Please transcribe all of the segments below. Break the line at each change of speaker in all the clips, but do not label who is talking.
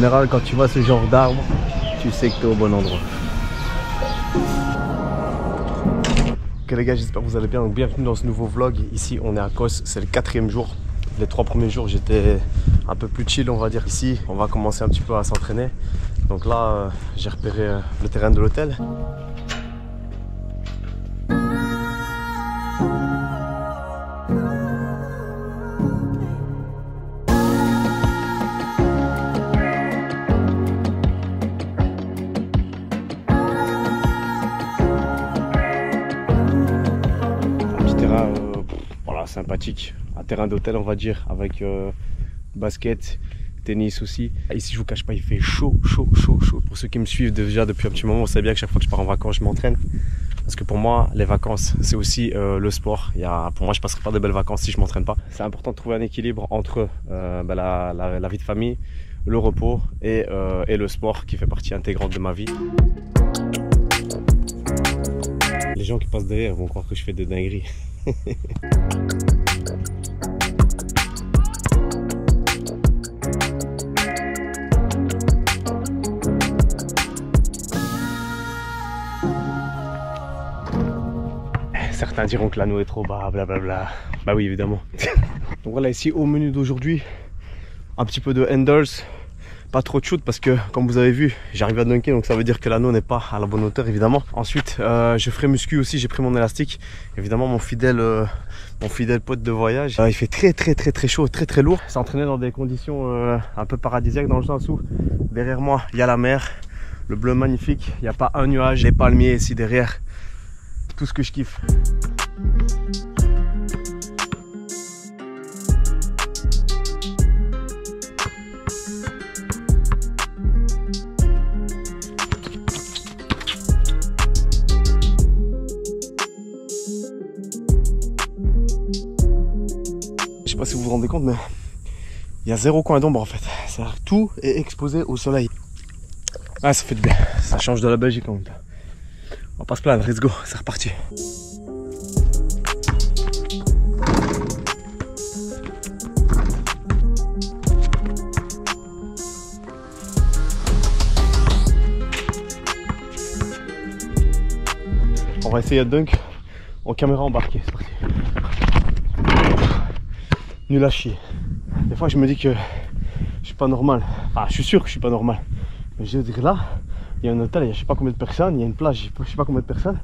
général, quand tu vois ce genre d'arbre, tu sais que tu es au bon endroit. Ok les gars, j'espère que vous allez bien. Bienvenue dans ce nouveau vlog. Ici, on est à Kos, c'est le quatrième jour. Les trois premiers jours, j'étais un peu plus chill, on va dire. Ici, on va commencer un petit peu à s'entraîner. Donc là, euh, j'ai repéré euh, le terrain de l'hôtel. Un terrain d'hôtel, on va dire, avec euh, basket, tennis aussi. Ici, je vous cache pas, il fait chaud, chaud, chaud, chaud. Pour ceux qui me suivent déjà depuis un petit moment, vous savez bien que chaque fois que je pars en vacances, je m'entraîne. Parce que pour moi, les vacances, c'est aussi euh, le sport. Il pour moi, je passerai pas de belles vacances si je m'entraîne pas. C'est important de trouver un équilibre entre euh, bah, la, vie de famille, le repos et le sport qui fait partie intégrante de ma vie. Les gens qui passent derrière vont croire que je fais des dingueries. Certains diront que l'anneau est trop bas, blablabla. Bah oui, évidemment. Donc voilà, ici au menu d'aujourd'hui, un petit peu de handles, pas trop de shoot parce que, comme vous avez vu, j'arrive à dunker, donc ça veut dire que l'anneau n'est pas à la bonne hauteur, évidemment. Ensuite, euh, je ferai muscu aussi, j'ai pris mon élastique. Évidemment, mon fidèle, euh, mon fidèle pote de voyage. Euh, il fait très très très très chaud, très très lourd. S'entraîner dans des conditions un peu paradisiaques dans le sens où derrière moi, il y a la mer, le bleu magnifique, il n'y a pas un nuage, les palmiers ici derrière. Tout ce que je kiffe. Pas si vous vous rendez compte, mais il y a zéro coin d'ombre en fait. Que tout est exposé au soleil. Ah, ça fait du bien. Ça change de la Belgique en même temps. On va pas se plaindre, let's go, c'est reparti. On va essayer de dunk en caméra embarquée. Nul à chier. Des fois je me dis que je suis pas normal. Ah, je suis sûr que je suis pas normal. Mais je veux dire là, il y a un hôtel, il y a je sais pas combien de personnes, il y a une plage, je sais pas- combien de personnes.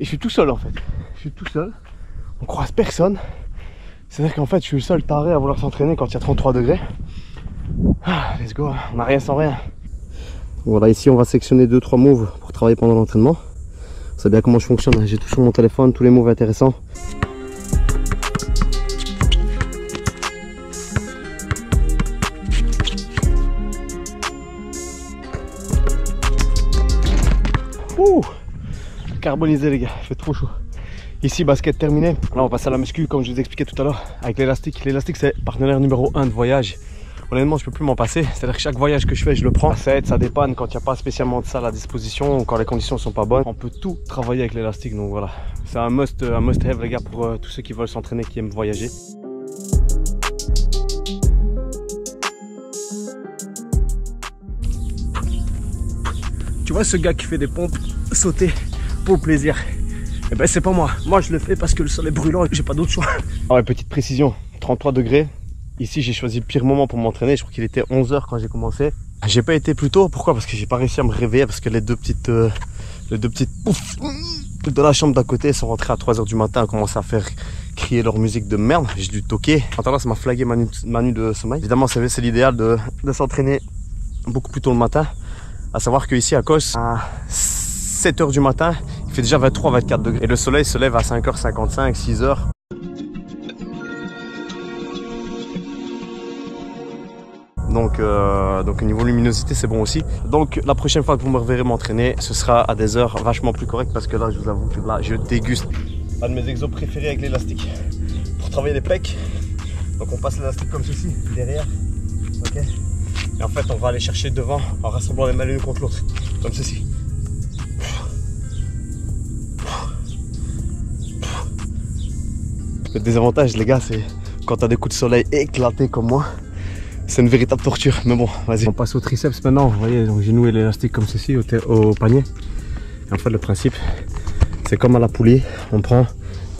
Et je suis tout seul en fait. Je suis tout seul. On croise personne. C'est-à-dire qu'en fait, je suis le seul taré à vouloir s'entraîner quand il y a 33 degrés. Ah, let's go, hein. on n'a rien sans rien. Voilà, ici on va sectionner 2-3 moves pour travailler pendant l'entraînement. Savez bien comment je fonctionne, hein. j'ai tout sur mon téléphone, tous les moves intéressants. Ouh Carbonisé les gars, il fait trop chaud. Ici basket terminé. Là on va passer à la muscu comme je vous expliquais tout à l'heure avec l'élastique. L'élastique c'est partenaire numéro 1 de voyage. Honnêtement je peux plus m'en passer. C'est-à-dire que chaque voyage que je fais je le prends. Ça aide, ça dépanne quand il n'y a pas spécialement de salle à disposition ou quand les conditions sont pas bonnes. On peut tout travailler avec l'élastique donc voilà. C'est un must, un must have les gars pour euh, tous ceux qui veulent s'entraîner, qui aiment voyager. Tu vois ce gars qui fait des pompes sauter pour plaisir Eh ben c'est pas moi. Moi je le fais parce que le sol est brûlant et que j'ai pas d'autre choix. Ah ouais, petite précision, 33 degrés. Ici j'ai choisi le pire moment pour m'entraîner. Je crois qu'il était 11h quand j'ai commencé. J'ai pas été plus tôt. Pourquoi? Parce que j'ai pas réussi à me réveiller parce que les deux petites, euh, les deux petites de la chambre d'à côté sont rentrées à 3h du matin, ont commencé à faire crier leur musique de merde. J'ai dû toquer. En attendant, ça m'a flagué ma nuit, de sommeil. Évidemment, c'est c'est l'idéal de, de s'entraîner beaucoup plus tôt le matin. À savoir qu'ici à Kos, à 7h du matin, il fait déjà 23-24 degrés. Et le soleil se lève à 5h55, 6h. Donc, euh, donc au niveau luminosité, c'est bon aussi. Donc la prochaine fois que vous me reverrez m'entraîner, ce sera à des heures vachement plus correctes parce que là, je vous avoue que là, je déguste. Un de mes exos préférés avec l'élastique pour travailler les pecs. Donc on passe l'élastique comme ceci, derrière. Ok Et en fait, on va aller chercher devant en rassemblant les mains l'une contre l'autre, comme ceci. Le désavantage, les gars, c'est quand t'as des coups de soleil éclatés comme moi, C'est une véritable torture. Mais bon, vas-y. On passe au triceps maintenant. Vous voyez, donc j'ai noué l'élastique comme ceci au, au panier. Et en fait, le principe, c'est comme à la poulie. On prend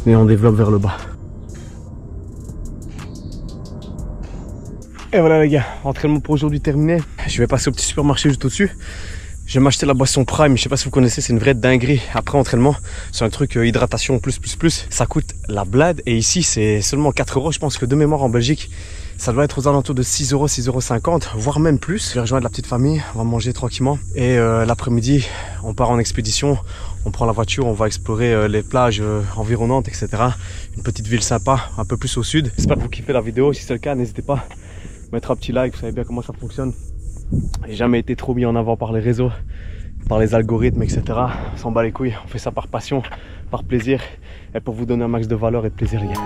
et on développe vers le bas. Et voilà les gars, entraînement pour aujourd'hui terminé. Je vais passer au petit supermarché juste au-dessus. Je vais m'acheter la boisson Prime, je sais pas si vous connaissez, c'est une vraie dinguerie. Après entraînement, c'est un truc euh, hydratation plus plus plus. Ça coûte la blade et ici c'est seulement 4 euros. Je pense que de mémoire en Belgique, ça doit être aux alentours de 6 euros, 6 euros 50, voire même plus. Je vais rejoindre la petite famille, on va manger tranquillement. Et euh, l'après-midi, on part en expédition, on prend la voiture, on va explorer euh, les plages environnantes, etc. Une petite ville sympa, un peu plus au sud. J'espère que vous kiffez la vidéo. Si c'est le cas, n'hésitez pas mettre un petit like, vous savez bien comment ça fonctionne. J'ai jamais été trop mis en avant par les réseaux, par les algorithmes, etc. S'en bat les couilles, on fait ça par passion, par plaisir et pour vous donner un max de valeur et de plaisir les gars.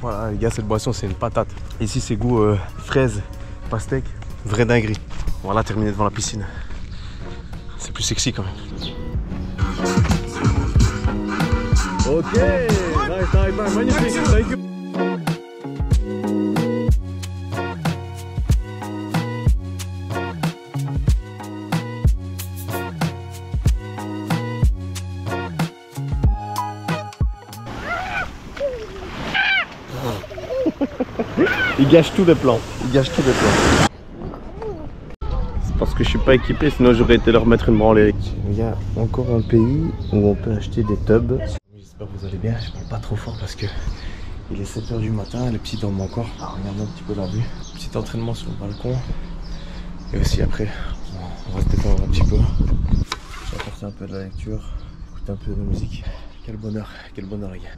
Voilà les gars, cette boisson c'est une patate. Ici c'est goût euh, fraise, pastèque, vraie dinguerie. On va la terminer devant la piscine. C'est plus sexy quand même. Ok, nice, nice, magnifique, Il gâche tous les plans. Il gâche tous les plans parce que je suis pas équipé, sinon j'aurais été leur mettre une branlée. Il y a encore un pays où on peut acheter des tubs. J'espère que vous allez bien, je parle pas trop fort parce que il est 7h du matin, les petits dorment encore. Ah, regardez un petit peu la vue. Petit entraînement sur le balcon. Et aussi après, on va se détendre un petit peu. Je vais apporter un peu de la lecture, écouter un peu de musique. Quel bonheur, quel bonheur les gars.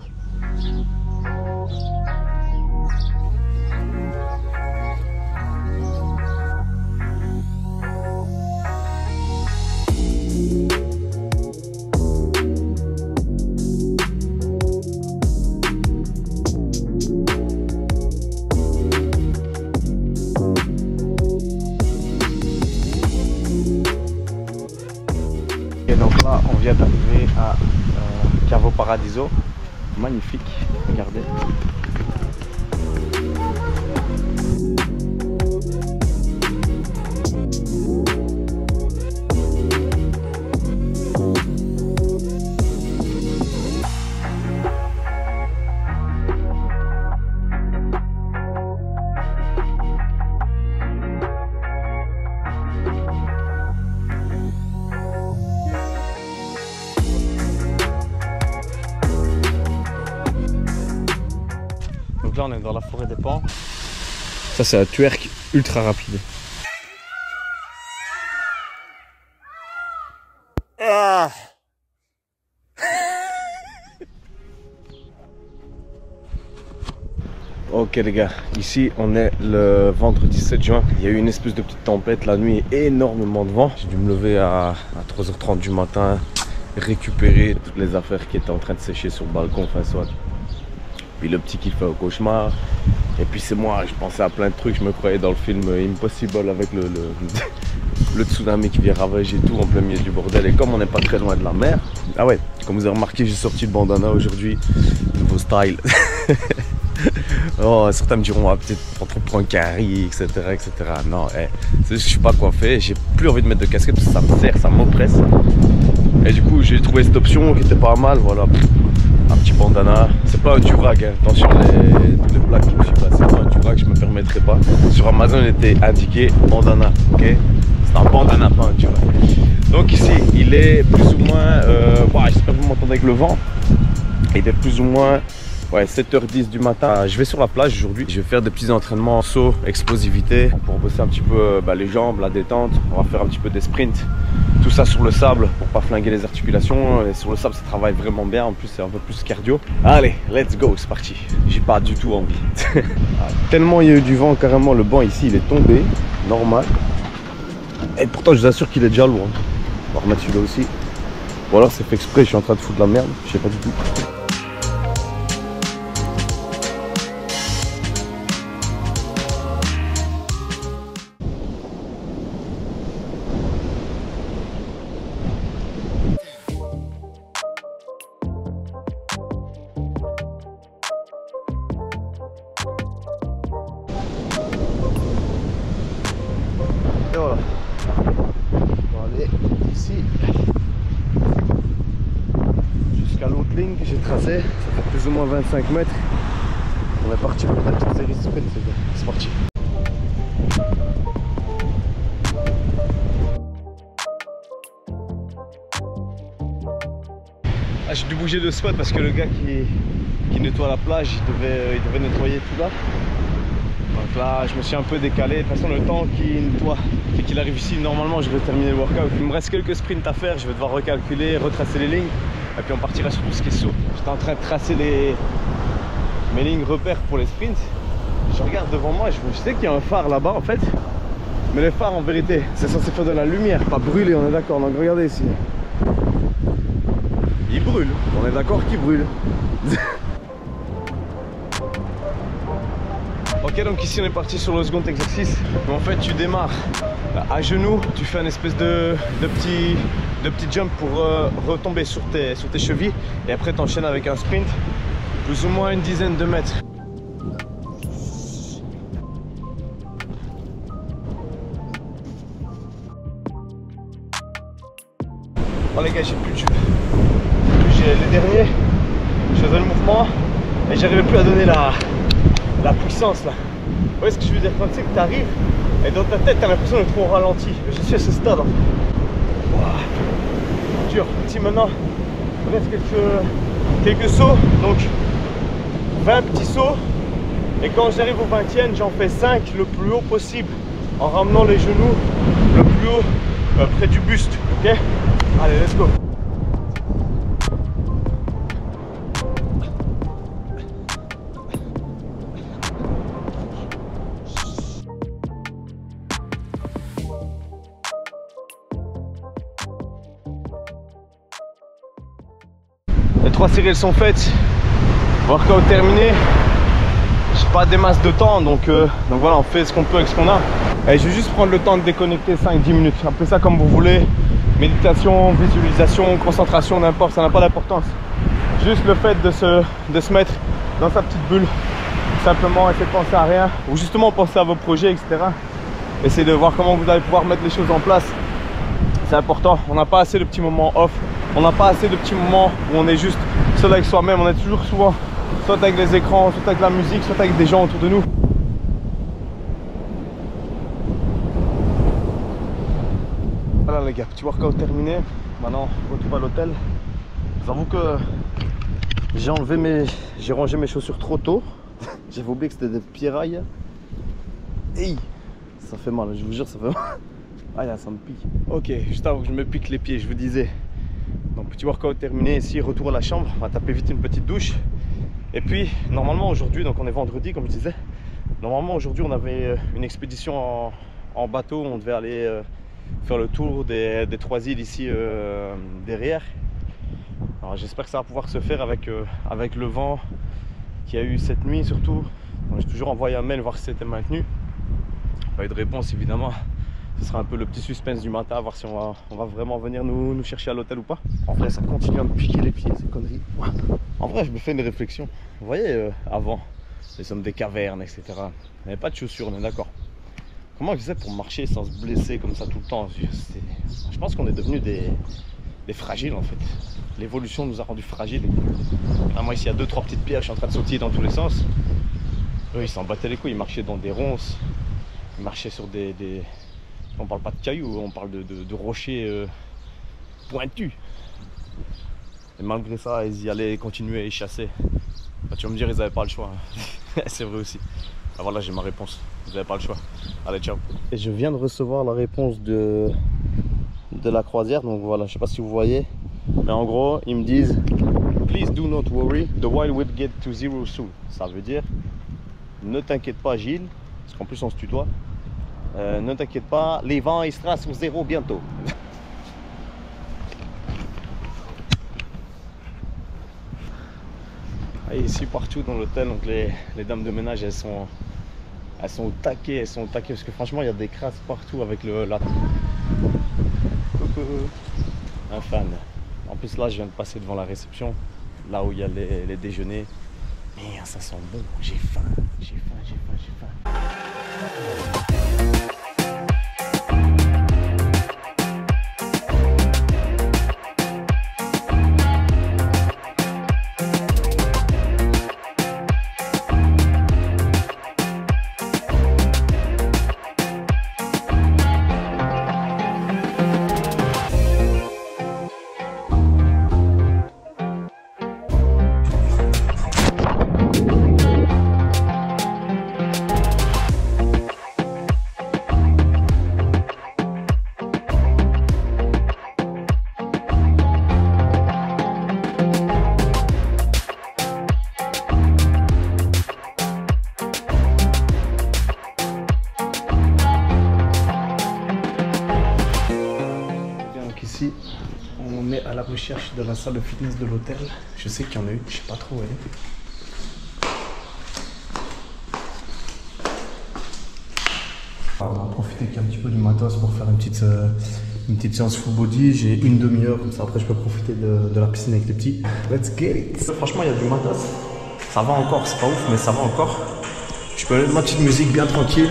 On vient d'arriver à euh, Cavo Paradiso. Magnifique, regardez. On est dans la forêt des pans. Ça, c'est un twerk ultra rapide. Ah Ok les gars, ici on est le vendredi 7 juin. Il y a eu une espèce de petite tempête la nuit, énormément de vent. J'ai dû me lever à, 3h30 du matin, récupérer toutes les affaires qui étaient en train de sécher sur le balcon, enfin soit puis le petit qui fait un cauchemar. Et puis c'est moi, je pensais à plein de trucs, je me croyais dans le film Impossible avec le, le, tsunami qui vient ravager tout en plein milieu du bordel. Et comme on n'est pas très loin de la mer, ah ouais, comme vous avez remarqué, j'ai sorti le bandana aujourd'hui, nouveau style. oh, certains me diront, ah, peut-être trop prendre etc., etc. Non, eh, c'est que je suis pas coiffé, j'ai plus envie de mettre de casquette parce que ça me sert, ça m'oppresse. Et du coup, j'ai trouvé cette option qui était pas mal, voilà un petit bandana. C'est pas un durag, hein. attention les, les plaques qui me suivent c'est pas un durag, je me permettrai pas. Sur Amazon il était indiqué bandana, ok? C'est un bandana, pas un durag. Donc ici, il est plus ou moins, euh, j'espère que vous m'entendez avec le vent. Il est plus ou moins Ouais, 7h10 du matin. Je vais sur la plage aujourd'hui. Je vais faire des petits entraînements saut, explosivité pour bosser un petit peu euh, bah, les jambes, la détente. On va faire un petit peu des sprints. Tout ça sur le sable pour pas flinguer les articulations. Et sur le sable, ça travaille vraiment bien. En plus, c'est un peu plus cardio. Allez, let's go, c'est parti. J'ai pas du tout envie. Tellement il y a eu du vent, carrément, le banc ici, il est tombé. Normal. Et pourtant, je vous assure qu'il est déjà lourd. On va remettre celui-là aussi. Ou alors c'est fait exprès, je suis en train de foutre la merde. Je sais pas du tout. 25 mètres. On est parti pour la petite série sprint, c'est parti. Ah, j'ai dû bouger de spot parce que le gars qui, nettoie la plage, il devait, il devait nettoyer tout là. Donc là, je me suis un peu décalé. De toute façon, le temps qu'il nettoie et qu'il arrive ici, normalement, je vais terminer le workout. Il me reste quelques sprints à faire. Je vais devoir recalculer, retracer les lignes. Et puis on partira sur tout ce qui est saut. J'étais en train de tracer les, mes lignes repères pour les sprints. Je regarde devant moi, je, je sais qu'il y a un phare là-bas en fait. Mais le phare en vérité, c'est censé faire de la lumière, pas brûler, on est d'accord. Donc regardez ici. Il brûle, on est d'accord qu'il brûle. ok donc ici on est parti sur le second exercice. En fait tu démarres à genoux, tu fais un espèce de petit de petit jump pour euh, retomber sur tes, chevilles et après tu enchaînes avec un sprint plus ou moins une dizaine de mètres. Oh les gars j'ai plus de jeu. J'ai les derniers, je faisais le mouvement et j'arrivais plus à donner la, puissance là. Vous voyez ce que je veux dire quand tu sais que tu arrives et dans ta tête tu as l'impression d'être trop ralenti. Je suis à ce stade en fait. Ici maintenant, il reste quelques, quelques sauts. Donc 20 petits sauts. Et quand j'arrive au 20e, j'en fais 5 le plus haut possible en ramenant les genoux le plus haut euh, près du buste. Ok? Allez, let's go. Trois séries elles sont faites. Workout terminé. J'ai pas des masses de temps donc, euh, donc voilà on fait ce qu'on peut avec ce qu'on a. Et je vais juste prendre le temps de déconnecter 5-10 minutes. Appelez ça comme vous voulez. Méditation, visualisation, concentration, n'importe, ça n'a pas d'importance. Juste le fait de se, de se mettre dans sa petite bulle. Simplement essayer de penser à rien. Ou justement penser à vos projets, etc. Essayez de voir comment vous allez pouvoir mettre les choses en place. C'est important. On n'a pas assez de petits moments off. On n'a pas assez de petits moments où on est juste seul avec soi-même. On est toujours souvent soit avec les écrans, soit avec la musique, soit avec des gens autour de nous. Voilà les gars, petit workout terminé. Maintenant, retour à l'hôtel. J'avoue que j'ai enlevé mes. J'ai rangé mes chaussures trop tôt. J'avais oublié que c'était des pierrailles. Hey Ça fait mal, je vous jure, ça fait mal. Ah là, ça me pique. Ok, juste avant que je me pique les pieds, je vous disais. Petit workout terminé ici, retour à la chambre. On va taper vite une petite douche. Et puis, normalement aujourd'hui, donc on est vendredi comme je disais. Normalement aujourd'hui on avait une expédition en, bateau. On devait aller euh, faire le tour des, trois îles ici euh, derrière. J'espère que ça va pouvoir se faire avec, euh, avec le vent qu'il y a eu cette nuit surtout. J'ai toujours envoyé un mail voir si c'était maintenu. Pas eu de réponse évidemment. Ce sera un peu le petit suspense du matin à voir si on va, on va vraiment venir nous, nous chercher à l'hôtel ou pas. En vrai ça continue à me piquer les pieds ces conneries. En vrai je me fais une réflexion. Vous voyez euh, avant, les sommes des cavernes etc. Il n'y avait pas de chaussures, on est d'accord. Comment je faisais pour marcher sans se blesser comme ça tout le temps? Je pense qu'on est devenus des, des fragiles en fait. L'évolution nous a rendus fragiles. Ah, moi ici il y a deux trois petites pierres, je suis en train de sautiller dans tous les sens. Eux ils s'en battaient les couilles, ils marchaient dans des ronces, ils marchaient sur des, des... On parle pas de cailloux, on parle de, rochers euh, pointus. Et malgré ça, ils y allaient continuer à y chasser. Bah, tu vas me dire, ils n'avaient pas le choix. C'est vrai aussi. Ah, voilà, j'ai ma réponse. Vous n'avez pas le choix. Allez, ciao. Et je viens de recevoir la réponse de, de la croisière. Donc voilà, je sais pas si vous voyez. Mais en gros, ils me disent Please do not worry, the wild will get to zero soon. Ça veut dire Ne t'inquiète pas, Gilles. Parce qu'en plus, on se tutoie. Euh, ne t'inquiète pas, les vents, il sera sur zéro bientôt. Et ici partout dans l'hôtel donc les, les, dames de ménage elles sont elles sont au taquet elles sont au taquet parce que franchement il y a des crasses partout avec le la Coucou. un fan en plus là je viens de passer devant la réception là où il y a les, les déjeuners Merde, ça sent bon j'ai faim j'ai faim j'ai faim j'ai faim recherche de la salle de fitness de l'hôtel. Je sais qu'il y en a une, je sais pas trop où elle est. On va profiter un petit peu du matos pour faire une petite, euh, une petite séance full body. J'ai une demi-heure, comme ça après je peux profiter de, de la piscine avec les petits. Let's get it Franchement, il y a du matos. Ça va encore, c'est pas ouf, mais ça va encore. Je peux mettre ma petite musique bien tranquille.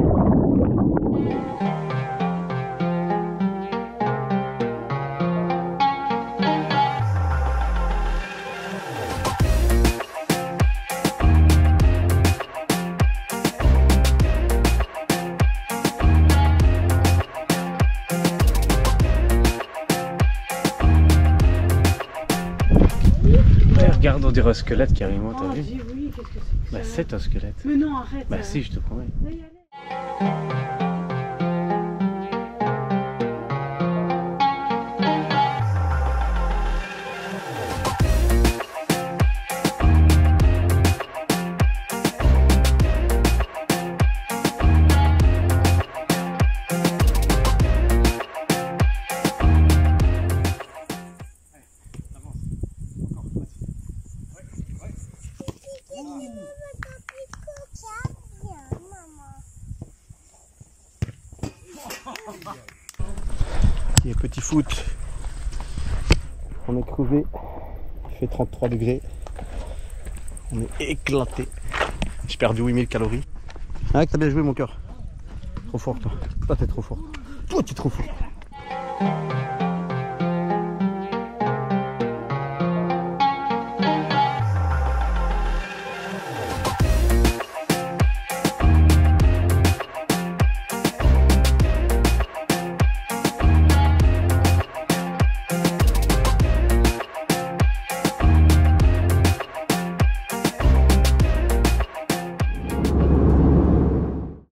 Un squelette carrément, t'as
Oh,
vu
oui, que
Bah, c'est un squelette.
Mais non, arrête.
Bah,
euh.
si, je te promets. degrés. On est éclaté. J'ai perdu 8000 calories. Ah, t'as bien joué, mon cœur. Trop fort, toi. Toi, t'es trop fort. Toi, t'es trop fort.